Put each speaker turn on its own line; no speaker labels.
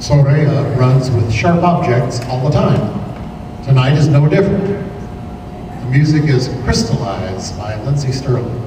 Soraya runs with sharp objects all the time. Tonight is no different. The music is Crystallized by Lindsey Sterling.